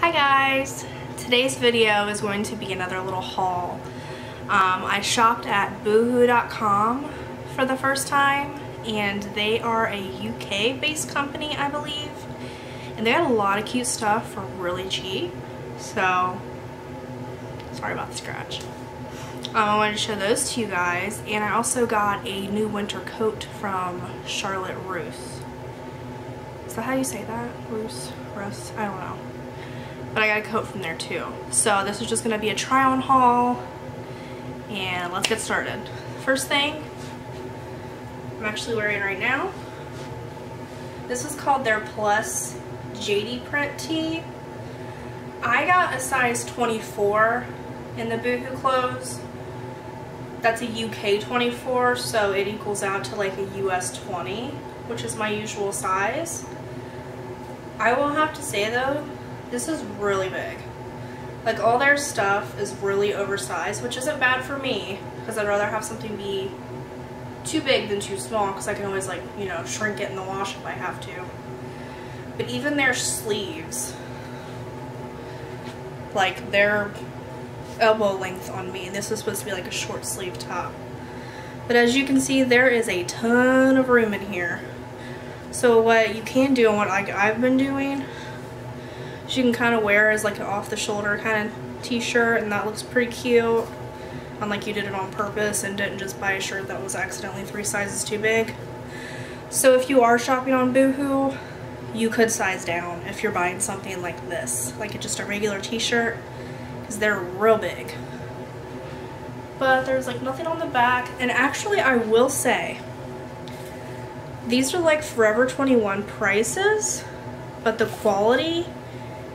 Hi guys! Today's video is going to be another little haul. Um, I shopped at boohoo.com for the first time and they are a UK based company I believe and they had a lot of cute stuff for really cheap so sorry about the scratch. Um, I wanted to show those to you guys and I also got a new winter coat from Charlotte Russe. Is that how you say that? Russe? Russe? I don't know but I got a coat from there too. So this is just going to be a try on haul and let's get started. First thing I'm actually wearing right now. This is called their Plus Jadie print tee. I got a size 24 in the Boohoo clothes. That's a UK 24 so it equals out to like a US 20 which is my usual size. I will have to say though this is really big. Like all their stuff is really oversized, which isn't bad for me because I'd rather have something be too big than too small because I can always like, you know, shrink it in the wash if I have to. But even their sleeves, like they're elbow length on me. This is supposed to be like a short sleeve top. But as you can see, there is a ton of room in here. So what you can do and what I, I've been doing you can kind of wear as like an off the shoulder kind of t-shirt and that looks pretty cute unlike you did it on purpose and didn't just buy a shirt that was accidentally three sizes too big. So if you are shopping on Boohoo, you could size down if you're buying something like this, like just a regular t-shirt, because they're real big. But there's like nothing on the back, and actually I will say, these are like Forever 21 prices, but the quality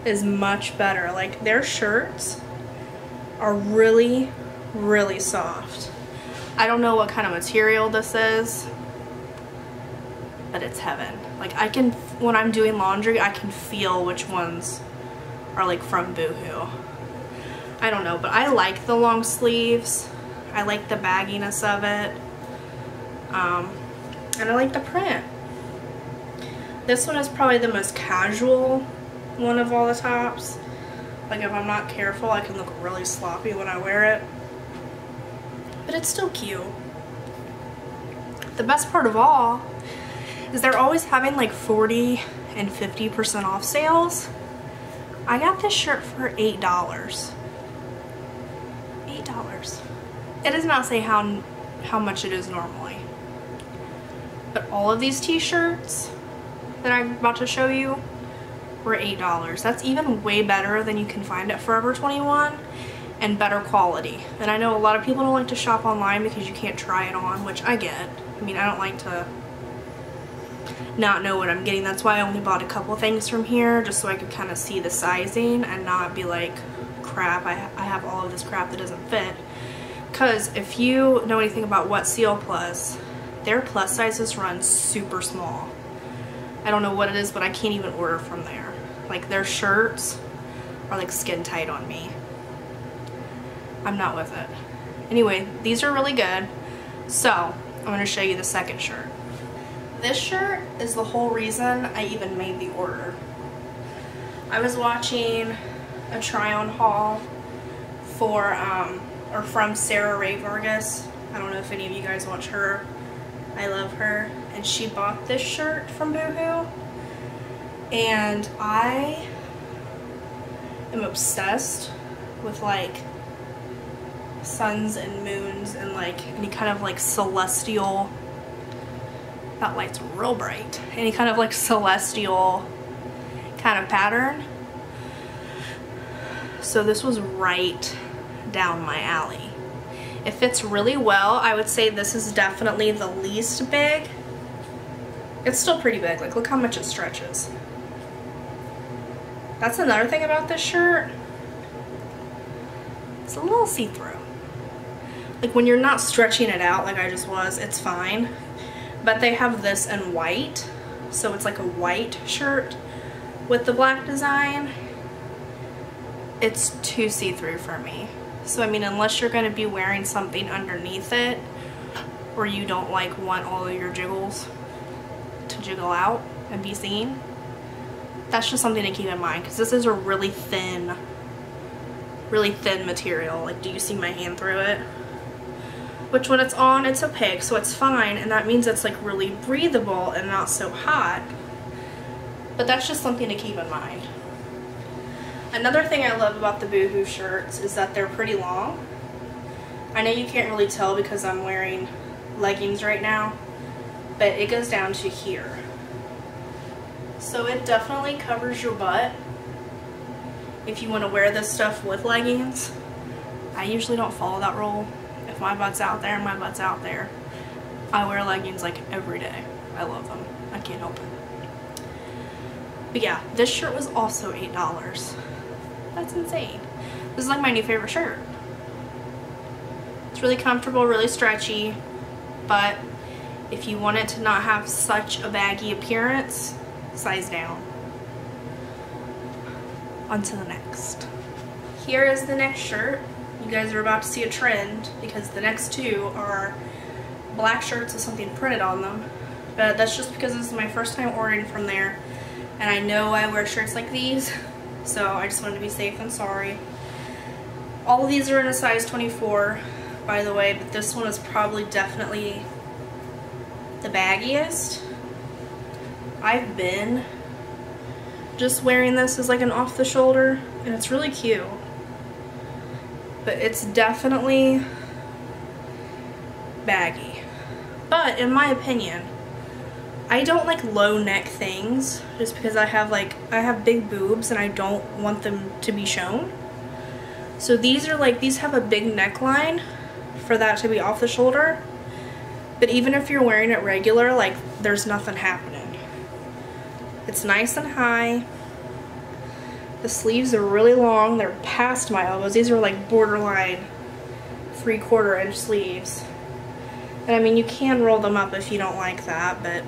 is much better. Like their shirts are really, really soft. I don't know what kind of material this is, but it's heaven. Like I can, when I'm doing laundry, I can feel which ones are like from Boohoo. I don't know, but I like the long sleeves. I like the bagginess of it. Um, and I like the print. This one is probably the most casual one of all the tops. Like if I'm not careful, I can look really sloppy when I wear it. But it's still cute. The best part of all is they're always having like 40 and 50% off sales. I got this shirt for $8. $8. It does not say how, how much it is normally. But all of these t-shirts that I'm about to show you were $8. That's even way better than you can find at Forever 21 and better quality. And I know a lot of people don't like to shop online because you can't try it on, which I get. I mean, I don't like to not know what I'm getting. That's why I only bought a couple things from here, just so I could kind of see the sizing and not be like, crap, I, I have all of this crap that doesn't fit. Because if you know anything about Wet Seal Plus, their plus sizes run super small. I don't know what it is, but I can't even order from there. Like their shirts are like skin tight on me. I'm not with it. Anyway, these are really good. So, I'm going to show you the second shirt. This shirt is the whole reason I even made the order. I was watching a try-on haul for, um, or from Sarah Rae Vargas. I don't know if any of you guys watch her. I love her. And she bought this shirt from Boohoo and I am obsessed with like suns and moons and like any kind of like celestial that light's real bright any kind of like celestial kind of pattern. So this was right down my alley. It fits really well. I would say this is definitely the least big. It's still pretty big. Like look how much it stretches that's another thing about this shirt. It's a little see-through. Like when you're not stretching it out like I just was, it's fine. But they have this in white. So it's like a white shirt with the black design. It's too see-through for me. So I mean, unless you're gonna be wearing something underneath it, or you don't like want all of your jiggles to jiggle out and be seen, that's just something to keep in mind because this is a really thin, really thin material. Like, do you see my hand through it? Which when it's on, it's opaque, so it's fine, and that means it's like really breathable and not so hot. But that's just something to keep in mind. Another thing I love about the Boohoo shirts is that they're pretty long. I know you can't really tell because I'm wearing leggings right now, but it goes down to here. So it definitely covers your butt if you want to wear this stuff with leggings. I usually don't follow that rule. If my butt's out there, my butt's out there. I wear leggings like every day. I love them. I can't help it. But yeah, this shirt was also $8. That's insane. This is like my new favorite shirt. It's really comfortable, really stretchy, but if you want it to not have such a baggy appearance, size down. On to the next. Here is the next shirt. You guys are about to see a trend because the next two are black shirts with something printed on them. But that's just because this is my first time ordering from there and I know I wear shirts like these so I just wanted to be safe and sorry. All of these are in a size 24 by the way but this one is probably definitely the baggiest. I've been just wearing this as like an off the shoulder and it's really cute. But it's definitely baggy. But in my opinion, I don't like low neck things just because I have like, I have big boobs and I don't want them to be shown. So these are like, these have a big neckline for that to be off the shoulder. But even if you're wearing it regular, like there's nothing happening. It's nice and high. The sleeves are really long. They're past my elbows. These are like borderline three quarter inch sleeves. And I mean, you can roll them up if you don't like that, but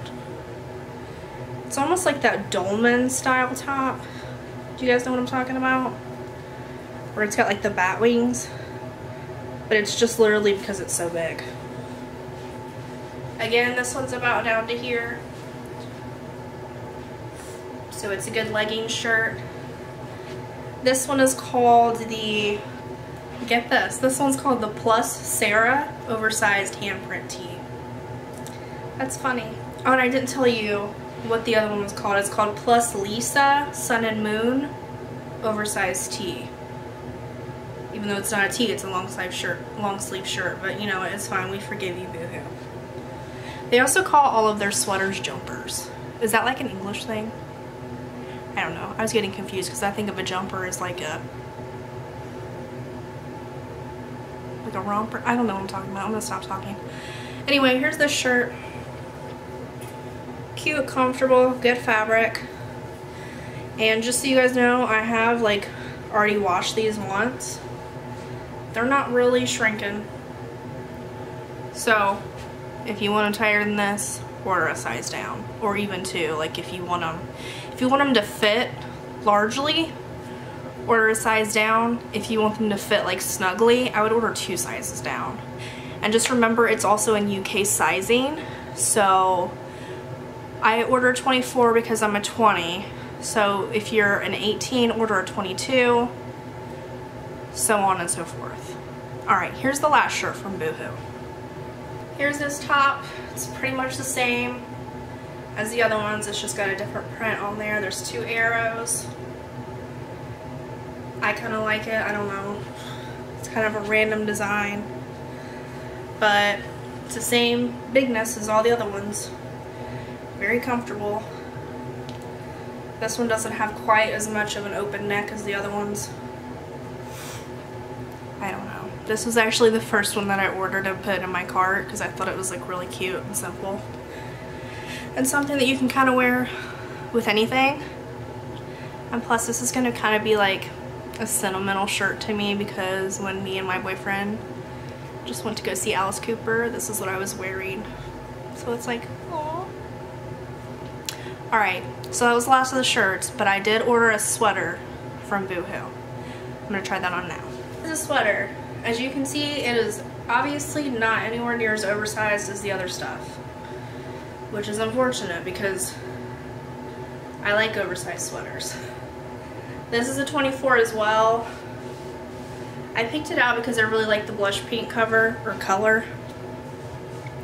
it's almost like that dolman style top. Do you guys know what I'm talking about? Where it's got like the bat wings. But it's just literally because it's so big. Again, this one's about down to here. So it's a good legging shirt. This one is called the, get this, this one's called the Plus Sarah Oversized Handprint Tee. That's funny. Oh, and I didn't tell you what the other one was called. It's called Plus Lisa Sun and Moon Oversized Tee. Even though it's not a tee, it's a long sleeve shirt, long sleeve shirt. But you know, it's fine. We forgive you, boohoo. They also call all of their sweaters jumpers. Is that like an English thing? I don't know. I was getting confused because I think of a jumper as like a like a romper. I don't know what I'm talking about. I'm gonna stop talking. Anyway, here's this shirt. Cute, comfortable, good fabric. And just so you guys know, I have like already washed these once. They're not really shrinking. So, if you want them tighter than this, order a size down. Or even two, like if you want them if you want them to fit largely, order a size down. If you want them to fit like snugly, I would order two sizes down. And just remember it's also in UK sizing. So I order 24 because I'm a 20. So if you're an 18, order a 22. So on and so forth. Alright, here's the last shirt from Boohoo. Here's this top. It's pretty much the same as the other ones. It's just got a different print on there. There's two arrows. I kind of like it. I don't know. It's kind of a random design. But it's the same bigness as all the other ones. Very comfortable. This one doesn't have quite as much of an open neck as the other ones. This was actually the first one that I ordered and put in my cart because I thought it was like really cute and simple and something that you can kind of wear with anything. And plus this is going to kind of be like a sentimental shirt to me because when me and my boyfriend just went to go see Alice Cooper, this is what I was wearing. So it's like, aww. Alright, so that was the last of the shirts, but I did order a sweater from Boohoo. I'm going to try that on now. This is a sweater. As you can see, it is obviously not anywhere near as oversized as the other stuff which is unfortunate because I like oversized sweaters. This is a 24 as well. I picked it out because I really like the blush pink cover or color.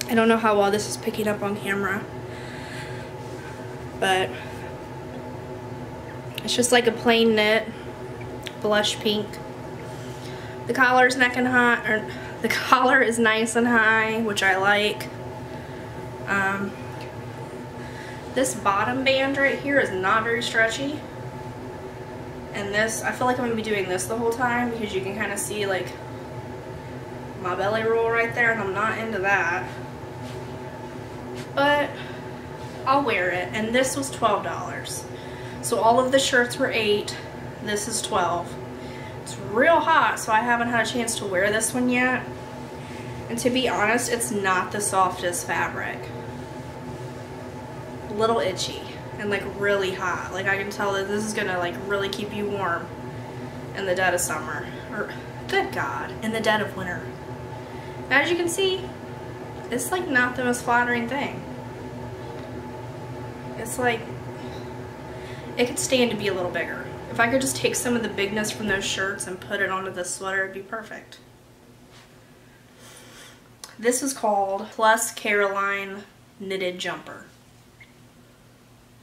I don't know how well this is picking up on camera. But it's just like a plain knit blush pink. The collar is neck and high, or the collar is nice and high, which I like. Um, this bottom band right here is not very stretchy. And this, I feel like I'm going to be doing this the whole time because you can kind of see like my belly roll right there and I'm not into that. But I'll wear it. And this was $12. So all of the shirts were 8 This is 12 It's real hot, so I haven't had a chance to wear this one yet. And to be honest, it's not the softest fabric. A little itchy and like really hot. Like I can tell that this is gonna like really keep you warm in the dead of summer. Or, good God, in the dead of winter. As you can see, it's like not the most flattering thing. It's like, it could stand to be a little bigger. If I could just take some of the bigness from those shirts and put it onto this sweater, it'd be perfect. This is called Plus Caroline Knitted Jumper.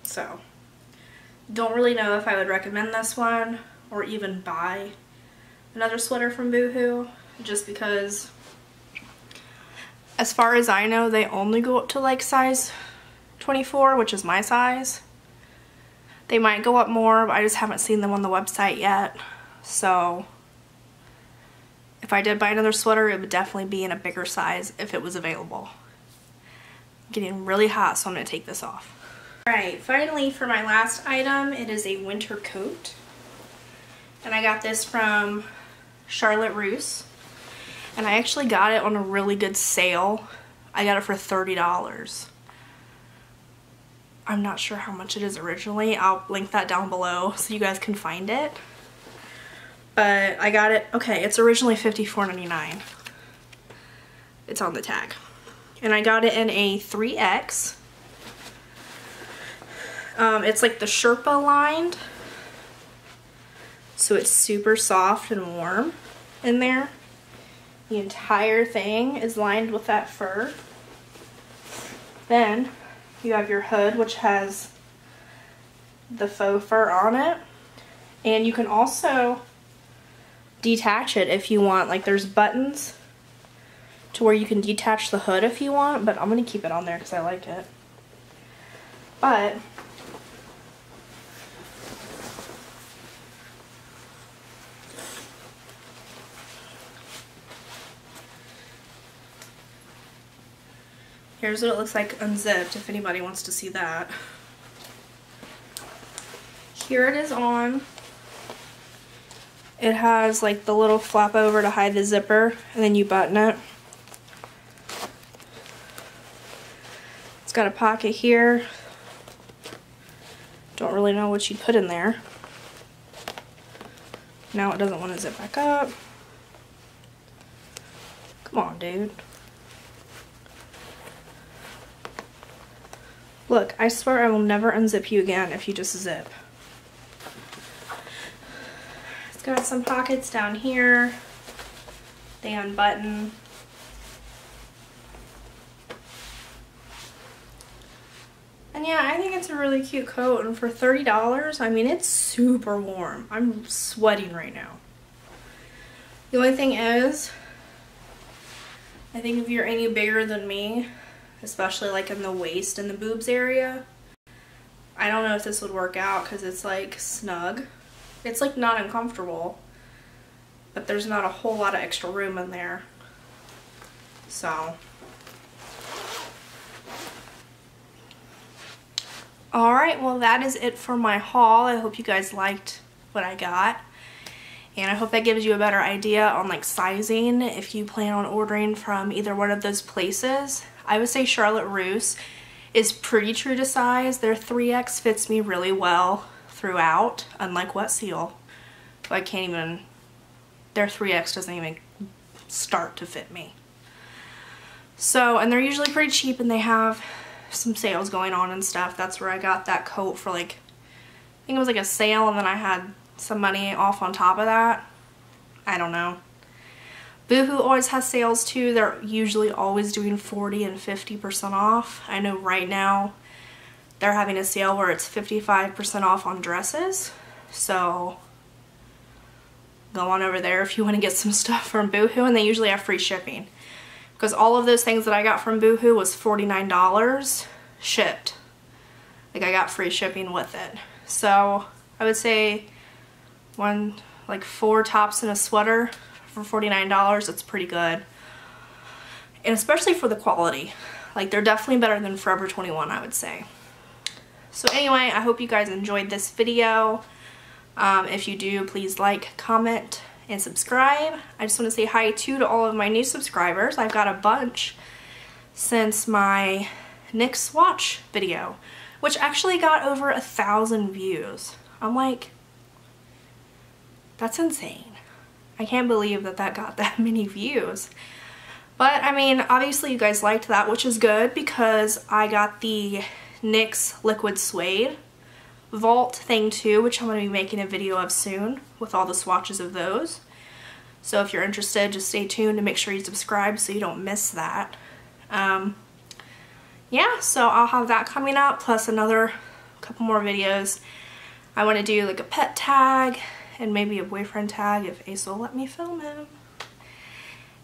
So, don't really know if I would recommend this one or even buy another sweater from Boohoo just because as far as I know they only go up to like size 24 which is my size. They might go up more but I just haven't seen them on the website yet so if I did buy another sweater, it would definitely be in a bigger size if it was available. I'm getting really hot, so I'm to take this off. Alright, finally for my last item, it is a winter coat. And I got this from Charlotte Russe. And I actually got it on a really good sale. I got it for $30. I'm not sure how much it is originally. I'll link that down below so you guys can find it but I got it, okay, it's originally $54.99. It's on the tag. And I got it in a 3X. Um, it's like the Sherpa lined. So it's super soft and warm in there. The entire thing is lined with that fur. Then you have your hood, which has the faux fur on it. And you can also detach it if you want. Like there's buttons to where you can detach the hood if you want, but I'm going to keep it on there because I like it. But Here's what it looks like unzipped if anybody wants to see that. Here it is on. It has like the little flap over to hide the zipper and then you button it. It's got a pocket here. Don't really know what you'd put in there. Now it doesn't want to zip back up. Come on, dude. Look, I swear I will never unzip you again if you just zip. It's got some pockets down here. They unbutton. And yeah, I think it's a really cute coat. And for $30, I mean, it's super warm. I'm sweating right now. The only thing is, I think if you're any bigger than me, especially like in the waist and the boobs area, I don't know if this would work out because it's like snug. It's like not uncomfortable, but there's not a whole lot of extra room in there. So. Alright, well that is it for my haul. I hope you guys liked what I got. And I hope that gives you a better idea on like sizing if you plan on ordering from either one of those places. I would say Charlotte Russe is pretty true to size. Their 3X fits me really well throughout, unlike Wet Seal. I can't even, their 3X doesn't even start to fit me. So, and they're usually pretty cheap and they have some sales going on and stuff. That's where I got that coat for like I think it was like a sale and then I had some money off on top of that. I don't know. Boohoo always has sales too. They're usually always doing 40 and 50% off. I know right now they're having a sale where it's 55% off on dresses. So go on over there if you want to get some stuff from Boohoo and they usually have free shipping. Because all of those things that I got from Boohoo was $49 shipped. Like I got free shipping with it. So I would say one, like four tops and a sweater for $49. It's pretty good. And especially for the quality. Like they're definitely better than Forever 21 I would say. So anyway, I hope you guys enjoyed this video. Um, if you do, please like, comment, and subscribe. I just want to say hi too to all of my new subscribers. I've got a bunch since my NYX swatch video, which actually got over a thousand views. I'm like, that's insane. I can't believe that that got that many views. But I mean, obviously you guys liked that, which is good because I got the NYX Liquid Suede Vault thing too, which I'm going to be making a video of soon with all the swatches of those. So if you're interested, just stay tuned and make sure you subscribe so you don't miss that. Um, yeah, so I'll have that coming up plus another couple more videos. I want to do like a pet tag and maybe a boyfriend tag if Ace will let me film him.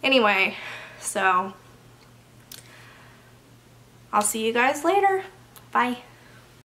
Anyway, so I'll see you guys later. Bye.